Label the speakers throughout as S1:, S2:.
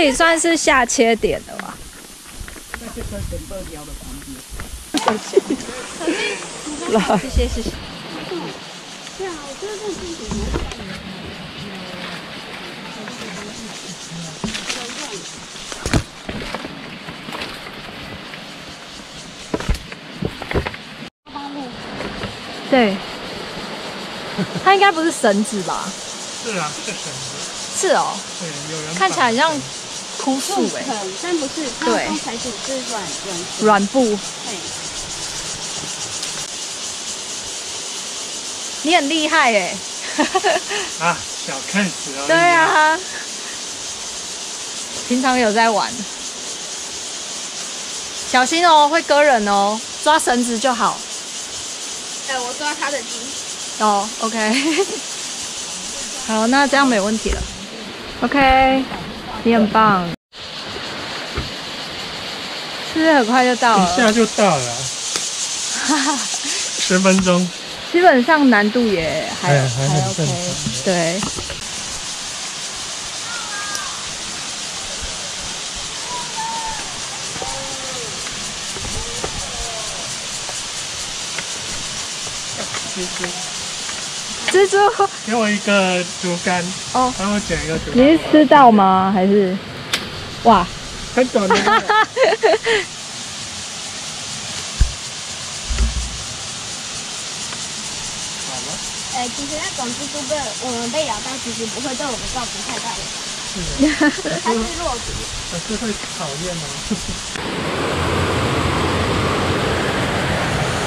S1: 里算是下切点的吧？谢谢。谢谢。对，它应该不是绳子吧？
S2: 是啊，是绳子。
S1: 是哦，
S2: 对，有人
S1: 看起来很像枯树哎、
S3: 很，但不是，它
S1: 对
S3: 的材质是软软的。
S1: 软布。
S3: 对，
S1: 你很厉害哎、
S2: 啊，小看死而已。
S1: 对，啊，平常有在玩，小心哦，会割人哦，抓绳子就好。
S3: 哎，我抓他的筋。
S1: 哦，OK，好，那这样没问题了。OK，你很棒，是不是很快就到了？
S2: 一下就到了，十分钟。
S1: 基本上难度也还
S2: 哎还很
S1: OK，
S2: 正常
S1: 对。蜘蛛
S2: 给我一个竹竿，
S1: 哦，
S2: 帮我捡一个竹竿你。
S1: 是吃到吗？还是哇？
S2: 很短的那个。好吗？
S3: 哎，其实那种蜘蛛被我们被咬到，其实不会对我们造成太大的伤，它是弱毒。
S2: 可是会讨厌吗？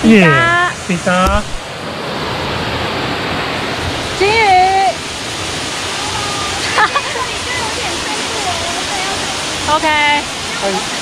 S1: 抵达
S2: 抵达。
S1: ，OK。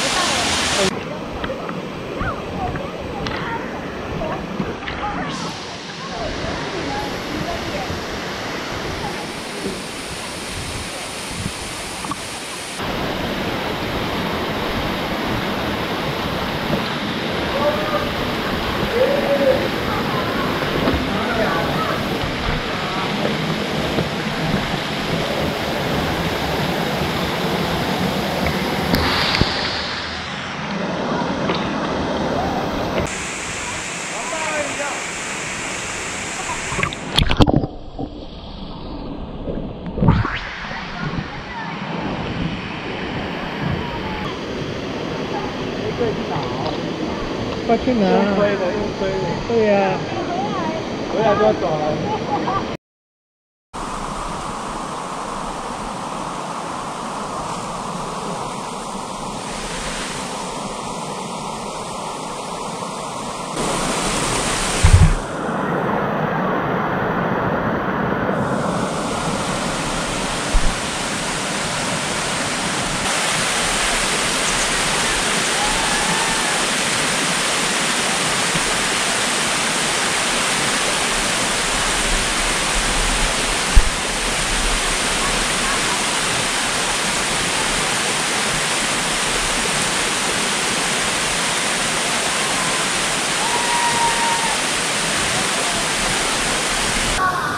S2: 快去拿！用飞的，用飞的。对呀、回来就要走了。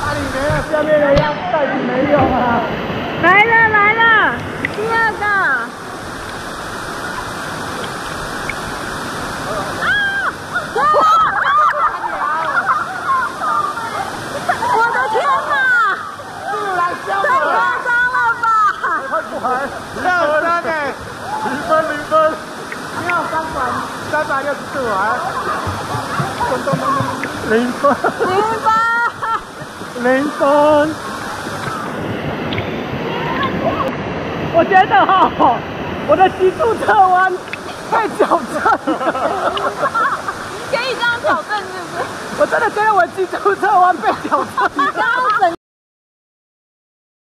S2: 那里没有，下面的要袋子没有啊。
S1: 来了来了，第二个。我的天哪！
S2: 是来香
S1: 太夸张了吧！
S2: 快不还？上山哎，零分零分，没有三百，三百六十四完，零分
S1: 零分。
S2: 零分。
S1: 我觉得哈，我的极速侧弯被矫正了。可以这样矫正是不是？我真的觉得我的极速侧弯被矫正了。